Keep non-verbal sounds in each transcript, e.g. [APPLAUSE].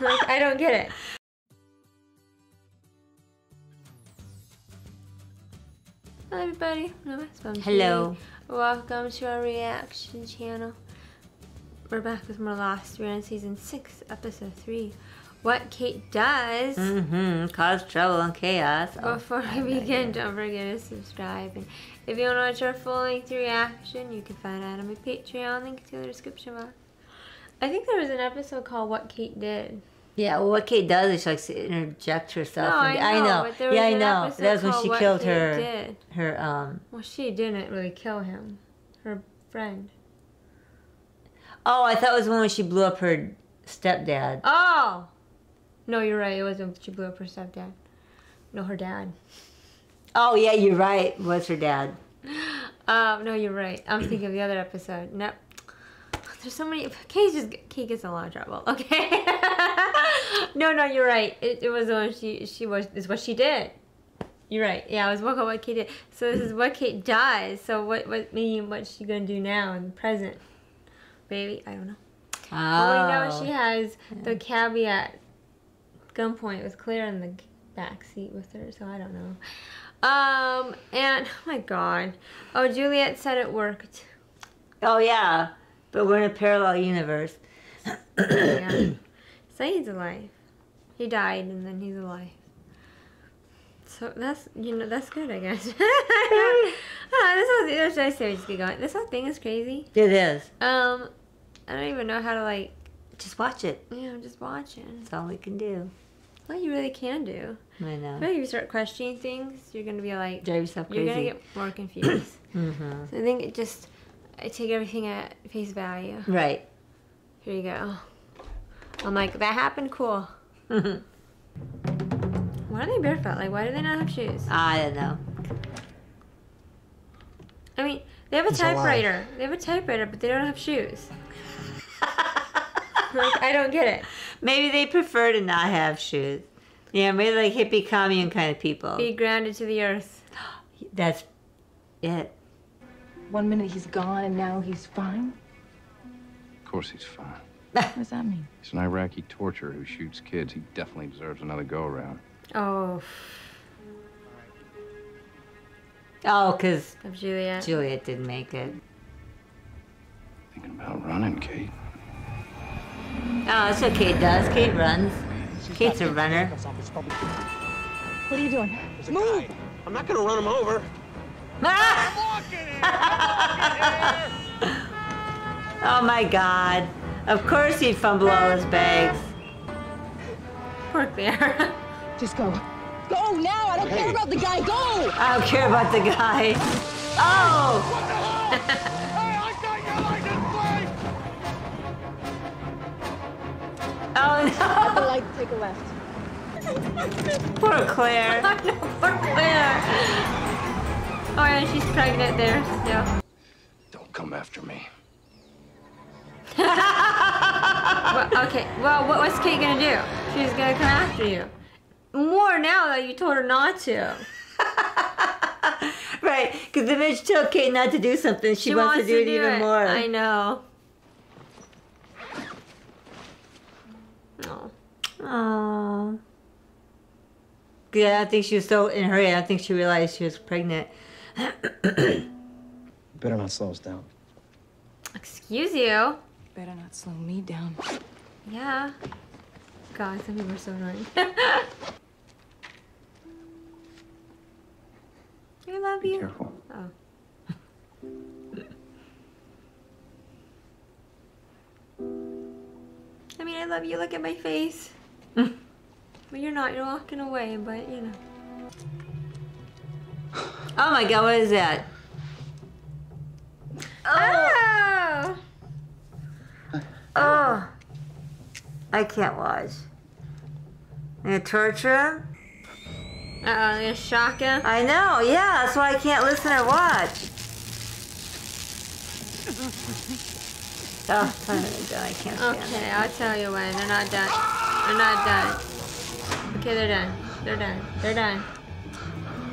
like, I don't get it. Hello everybody, Hello. Welcome to our reaction channel. We're back with more Lost. We're on season 6, episode 3. What Kate does. Mm-hmm. Cause trouble and chaos. Oh, Before we begin, don't forget to subscribe. And if you want to watch our full-length reaction, you can find out on my Patreon. Link to the description box. I think there was an episode called What Kate Did. Yeah, well, what Kate does is she likes to interject herself. No, I into- know, there was yeah, I know. episode That was when she killed Kate her. Did. Her um. Well, she didn't really kill him. Her friend. Oh, I thought it was when she blew up her stepdad. Oh! No, you're right. It wasn't she blew up her stepdad. No, her dad. Oh yeah, you're right. Was her dad? [GASPS] Um, no, you're right. I'm thinking of the other episode. Nope. There's so many. Kate just Kate gets in a lot of trouble. [LAUGHS] Okay. no, no, you're right. It, it was when she she was is what she did. You're right. Yeah, I was looking what Kate did. So this is what Kate does. So what what mean what's she gonna do now in the present? Baby, I don't know. Oh. But we know she has the caveat gunpoint with Claire in the back seat with her, so I don't know. Um, and oh my god. Oh, Juliet said it worked. Oh yeah, but we're in a parallel universe. yeah. [COUGHS] he's alive. He died and then he's alive. So that's you know that's good I guess. [LAUGHS] Ah, this whole thing, should I say we just get going? This whole thing is crazy. It is. Um, I don't even know how to like. Just watch it. Know, just watching. That's all we can do. Well, you really can do. I know. Like if you start questioning things, you're gonna be like, Drive yourself crazy. you're gonna get more confused. [COUGHS] mm-hmm. so I think it just, I take everything at face value. Right. Here you go. I'm like, that happened, cool. [LAUGHS] Why are they barefoot? Like, why do they not have shoes? Ah, I don't know. I mean, they have a alive. typewriter. They have a typewriter, but they don't have shoes. [LAUGHS] like, I don't get it. Maybe they prefer to not have shoes. Yeah, maybe like hippie commune kind of people. Be grounded to the earth. [GASPS] That's it. One minute he's gone and now he's fine. Of course he's fine. [LAUGHS] What does that mean? He's an Iraqi torturer who shoots kids. He definitely deserves another go around. Oh, Oh, because of Juliet. Juliet didn't make it. Thinking about running, Kate. Oh, that's what Kate does. Kate runs. Kate's a runner. What are you doing? Move! I'm not gonna run him over. [LAUGHS] oh my god. Of course he'd fumble all his bags. Poor Claire. [LAUGHS] Just go. Go now! I don't care about the guy. Go! I don't care about the guy. Oh! Oh The light, take a left. no! Poor Claire. [LAUGHS] Poor Claire. Oh, yeah, she's pregnant there. Yeah. Don't come after me. [LAUGHS] Well, okay. Well, what, what's Kate gonna do? She's gonna come after you. More now that you told her not to. [LAUGHS] right, because the bitch told Kate not to do something. She, wants, to do it even more. I know. Oh. Oh. Yeah, I think she was so in a hurry. I think she realized she was pregnant. [CLEARS THROAT] Better not slow us down. Excuse you. Better not slow me down. Yeah. God, some people are so annoying. [LAUGHS] I love Be you. careful. Oh. [LAUGHS] I mean, I love you. Look at my face. [LAUGHS] but you're not. You're walking away, but you know. Oh my god, what is that? Oh! Oh. I can't watch. I'm gonna torture him? Uh oh, they're gonna shock him. I know, yeah, that's why I can't listen or watch. [LAUGHS] Oh, I'm. I can't stand Okay, I'll tell you when. They're not done. They're not done. Okay, they're done. They're done. They're done.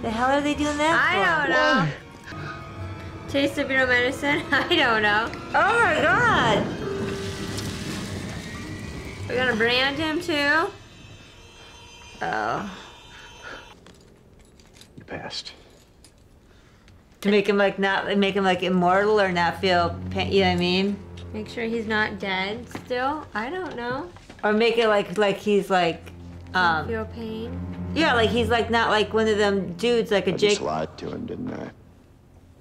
It. The hell are they doing that I for? don't know. Taste of your medicine? [LAUGHS] I don't know. Oh my god! We're gonna brand him too. Oh. You passed. To make him like not make him like immortal or not feel pain. You know what I mean? Make sure he's not dead still. I don't know. Or make it like like he's like, um, Feel pain. Yeah, like he's like not like one of them dudes like a I Jake. just lied to him, didn't I?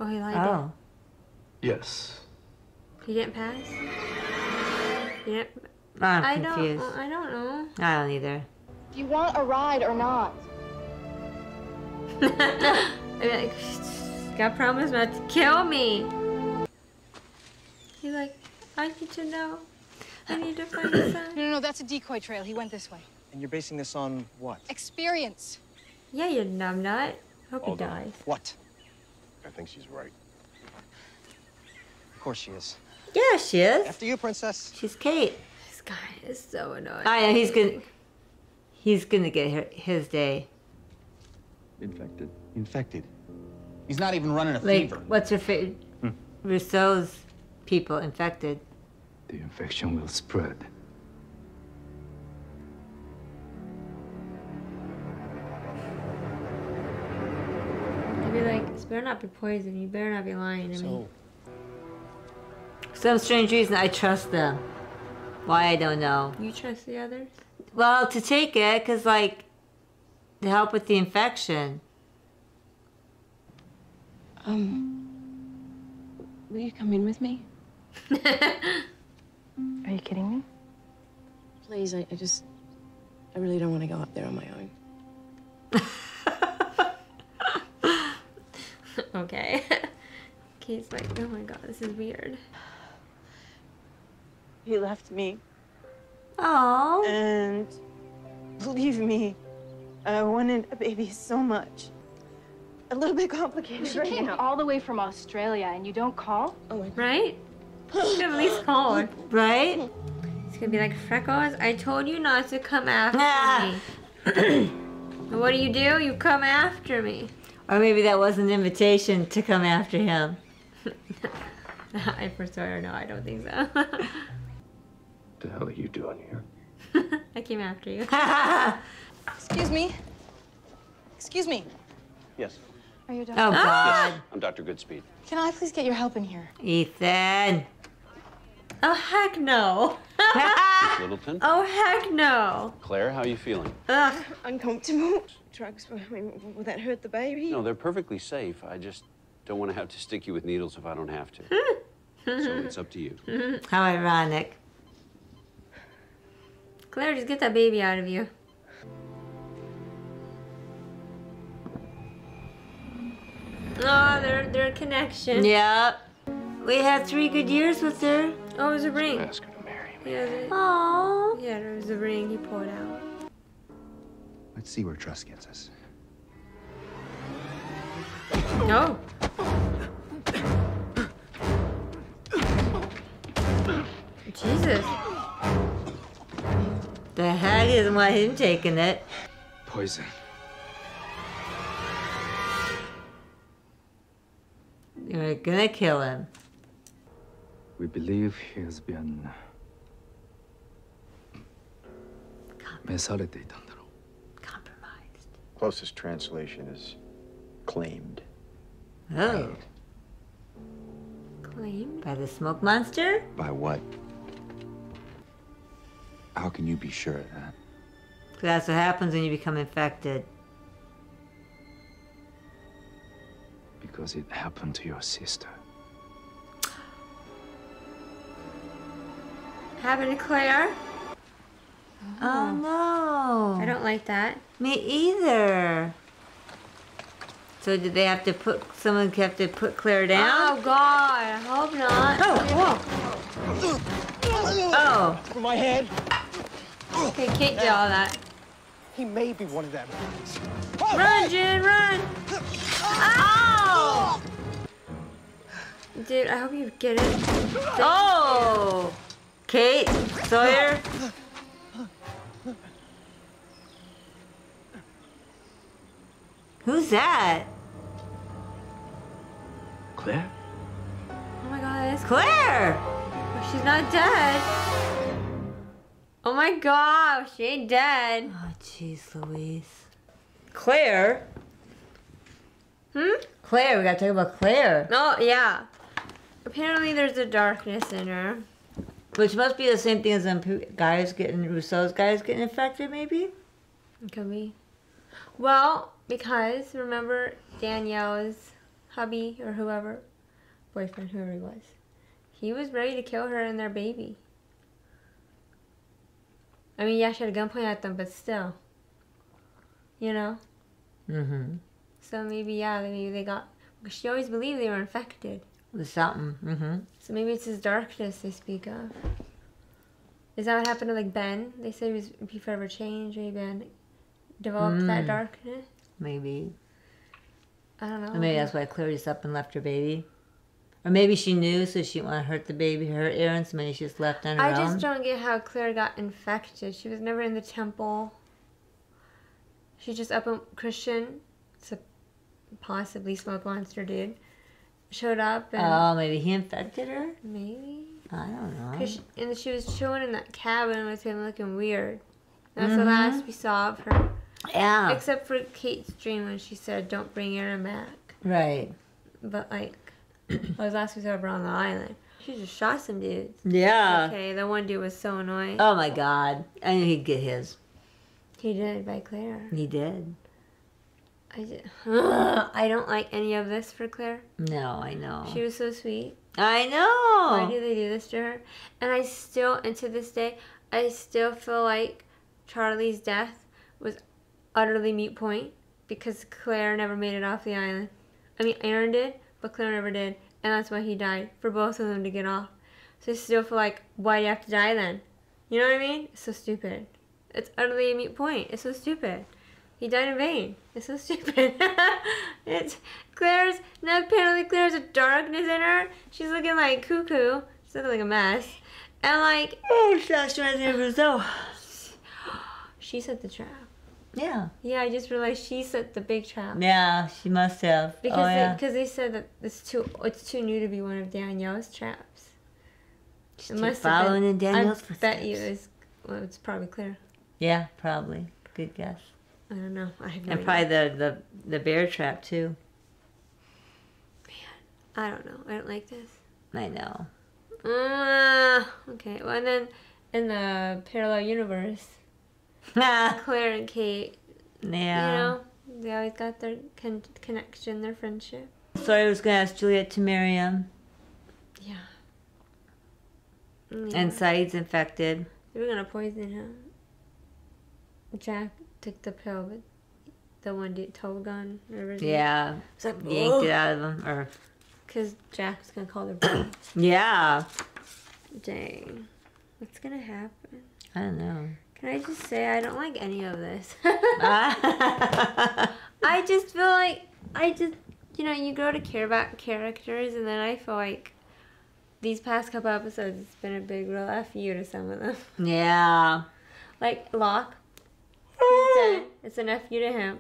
Oh, he lied. Oh. Yes. He didn't pass. He didn't. I'm I confused. don't. I don't know. I don't either. Do you want a ride or not? [LAUGHS] I'd be like, God promised not to kill me. He's like, I need to know. I need to find a [COUGHS] No, no, no, that's a decoy trail. He went this way. And you're basing this on what? Experience. Yeah, you numbnut. Hope he Hold dies. What? I think she's right. Of course she is. Yeah, she is. After you, princess. She's Kate. This guy is so annoying. I know he's gonna. He's gonna get his day. Infected. Infected. He's not even running a Like, fever. what's her fa hmm. Rousseau's people infected. The infection will spread. Better not be poison. You better not be lying to me. Some strange reason I trust them. Why I don't know. You trust the others? Well, to take it, cause like, to help with the infection. Um, will you come in with me? [LAUGHS] Are you kidding me? Please, I, I just, I really don't want to go up there on my own. [LAUGHS] okay. [LAUGHS] Kate's like, oh my god, this is weird. He left me, Oh. and believe me, I wanted a baby so much. A little bit complicated She right came now. all the way from Australia and you don't call? Right? You should at least called. Right? It's gonna be like, Freckles, I told you not to come after Ah. me. [CLEARS THROAT] What do you do? You come after me. Or maybe that was an invitation to come after him. [LAUGHS] I for sure no, I don't think so. What the hell are you doing here? [LAUGHS] I came after you. [LAUGHS] Excuse me. Excuse me. Yes. Are you Oh done? God, I'm Dr. Goodspeed. Can I please get your help in here? Ethan. Oh heck no. [LAUGHS] Littleton. oh heck no. Claire, how are you feeling? Ugh. Uncomfortable. [LAUGHS] Drugs, I mean, will that hurt the baby? No, they're perfectly safe. I just don't want to have to stick you with needles if I don't have to. [LAUGHS] so it's up to you. How ironic. Claire, just get that baby out of you. Oh, their their connection. Yep. We had three good years with her. Oh, it was a ring. Ask her to marry me. Yeah, the- Aww. yeah, there was a ring he pulled out. Let's see where trust gets us. No. Jesus. The heck doesn't want him taking it. Poison. You're gonna kill him. We believe he has been... Compromised. Closest translation is claimed. Oh. Claimed by the smoke monster? By what? How can you be sure of that? That's what happens when you become infected. Because it happened to your sister. Happened to Claire. Oh, oh no. I don't like that. Me either. So did they have to put someone have to put Claire down? Oh God, I hope not. Oh, Oh. oh. Over my head. Okay, Kate did all that. He may be one of them. Run, Jen, run! Ow! Dude, I hope you get it. Oh. Kate Sawyer. Who's that? Claire? Oh my God, it's Claire. Oh, she's not dead. Oh my gosh, she ain't dead. Oh, jeez, Louise. Claire. Hmm? Claire, we gotta talk about Claire. Oh, yeah. Apparently there's a darkness in her. Which must be the same thing as them guys getting, Rousseau's guys getting infected, maybe? It could be. Well, because remember Danielle's hubby or whoever, boyfriend, whoever he was, he was ready to kill her and their baby. I mean, yeah, she had a gun pointed at them, but still. You know? Mm-hmm. So maybe, yeah, maybe they got. Because she always believed they were infected. With something. Mm-hmm. So maybe it's his darkness they speak of. Is that what happened to like Ben? They said he was he forever changed. Maybe Ben developed that Mm. darkness. Maybe. I don't know. Or maybe that's why Claire just up and left her baby. Or maybe she knew, so she didn't want to hurt the baby, hurt Aaron, so maybe she just left on her I own. just don't get how Claire got infected. She was never in the temple. She just up and Christian, so possibly smoke monster dude, showed up and Oh, maybe he infected her? maybe. I don't know. She, and she was chilling in that cabin with him looking weird. That's the Mhm. last we saw of her. Yeah. Except for Kate's dream when she said, "Don't bring Aaron back." Right. But like, [CLEARS THROAT] that was last we saw her on the island. She just shot some dudes. Yeah. Okay, the one dude was so annoying. Oh my god. I knew he'd get his. He did by Claire. He did. I just, [SIGHS] I don't like any of this for Claire. No, I know. She was so sweet. I know. Why do they do this to her? And I still, and to this day, I still feel like Charlie's death was utterly mute point because Claire never made it off the island. I mean, Aaron did, but Claire never did, and that's why he died for both of them to get off. So I still feel like, why do you have to die then? You know what I mean? It's so stupid. It's utterly a mute point. It's so stupid. He died in vain. It's so [LAUGHS] stupid. it's Claire's. Now apparently Claire's a darkness in her. She's looking like cuckoo. She's looking like a mess. And like, Oh, that's right Rousseau. she set the trap. Yeah. Yeah, I just realized she set the big trap. Yeah, she must have. Oh, because oh, they, yeah. because they said that it's too it's too new to be one of Danielle's traps. She's keep following in Danielle's I bet you it's well, it's probably Claire. Yeah, probably. Good guess. I don't know. I have no And idea. probably the, the, the bear trap, too. Man, I don't know. I don't like this. I know. Uh, okay. Well, and then in the parallel universe, [LAUGHS] Claire and Kate, Yeah. you know, they always got their con- connection, their friendship. So I was going to ask Juliet to marry him. Yeah. And Sayid's infected. They were gonna poison him. Jack took the pill, but the one dude, whatever his name- Yeah. It's like, Yanked it out of him. Or, Because Jack's gonna call their brother. yeah. Dang. What's gonna happen? I don't know. Can I just say I don't like any of this? [LAUGHS] I just feel like I just you know you grow to care about characters, and then I feel like these past couple episodes it's been a big real fu to some of them. Yeah. Like Locke, he's [LAUGHS] dead. It's an fu to him.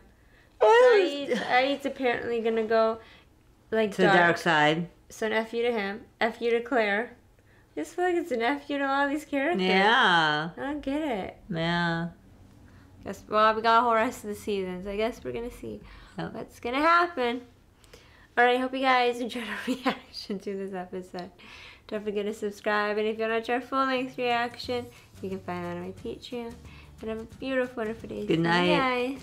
Sayid, Sayid's apparently gonna go like To the dark side. So an fu to him, fu to Claire. I just feel like it's an fu to all these characters. Yeah. I don't get it. Yeah. Guess well, we got a whole rest of the season, so I guess we're gonna see Yep. what's gonna happen. Alright, hope you guys [LAUGHS] enjoyed our [LAUGHS] reaction to this episode. Don't forget to subscribe, and if you want to watch our full length reaction, you can find that on my Patreon. And have a beautiful, wonderful day. Good night. guys.